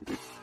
you